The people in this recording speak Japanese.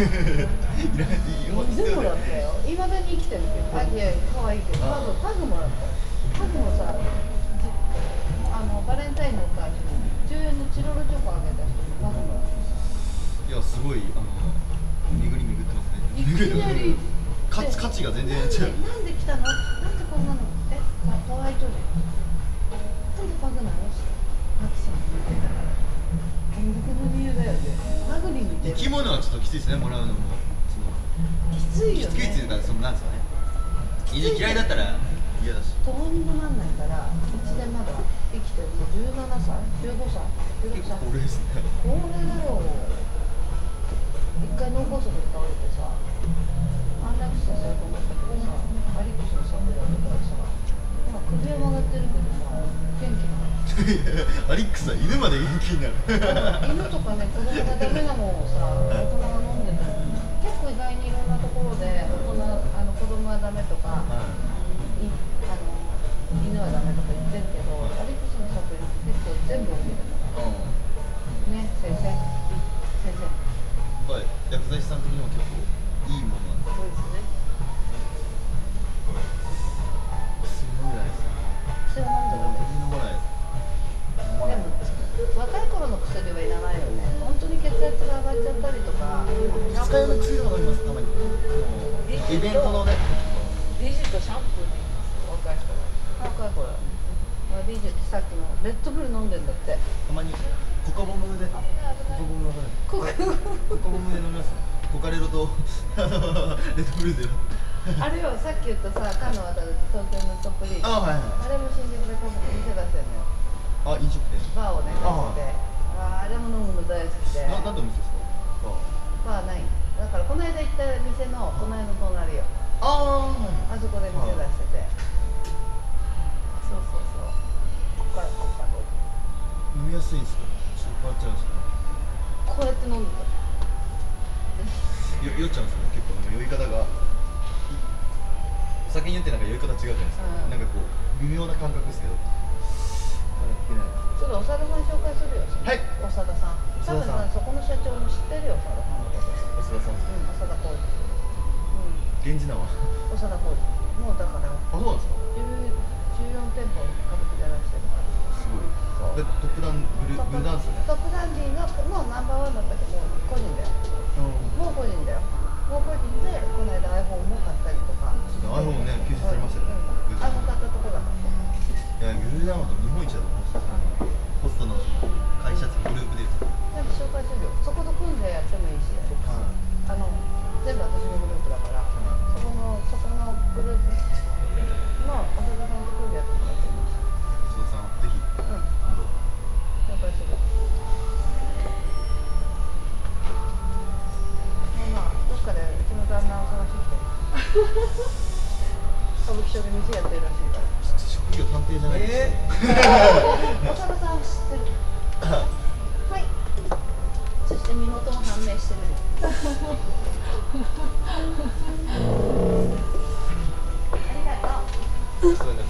いらない全部もらったよいまだに生きてるけどあいや可愛いけどパグタグもらったパグもさじあのバレンタインのお母さんに10円のチロルチョコあげた人にパグもらったいやすごいあの巡り巡ってますねいきなり価値価値が全然違うなんで来たのなんでこんなのえかかわいいとねなんでパグなのマキさんに言ってたから僕の理由だよねパグに似てる生き物はちょっときついですねもらうのも。きついよね。きついっていうかそのなんですかね。犬嫌いだったら嫌だしどうにもなんないからうちでまだ生きてるもう17歳？15歳？16結構歳俺ですね。これだよ一回脳梗塞で倒れてさ安楽死させようと思ったけどさアリックスのサプリやってからさ今首は曲がってるけどさ元気なのアリックスは犬まで元気になる。犬とかね子供がダメなものをさ大人が飲んでたら結構意外にいろんなところで大人あの子供はダメとか、い。あの犬はダメとか言ってるけど、アリックスのサプリ結構全部 OK だから。うん。ね先生。先生。やっ薬剤師さん的にも結構リジってさっきのレッドブル飲んでんだって。たまにコカボムで。コカボムで。飲みます。コカレロと レッドブルで。あれよさっき言ったさ菅野渡る東京のトップリーグ。あはいはい。あれも新宿で家族店出してんのよ。あ飲食店。バーをね出あしてああれも飲むの大好きで。ななんでお店ですか？バー。ない。だからこの間行った店の隣の隣よ。あああそこで店出し。て酔っちゃうん。ですよね結構なんか酔い方がお酒によってなんか酔い方違うじゃないですか、うんなんかこう微妙な感覚ですけど。はいちょっと長田さん紹介するよはい。長田さん。多分さん。そこの社長も知ってるよ長田さん。のこと長田さん。うん長田浩二源氏名はうん。長田浩二もうだからあそうなんですか。10 14店舗歌舞伎でやらせてるからすごいでトップダンブルブルダンスねトップダンディがもうナンバーワンだったけど個人だよ。もう個人だよ。もう個人でこの間 iPhone も買ったりとか。iPhone ね休止されましたよしてる。ありがとう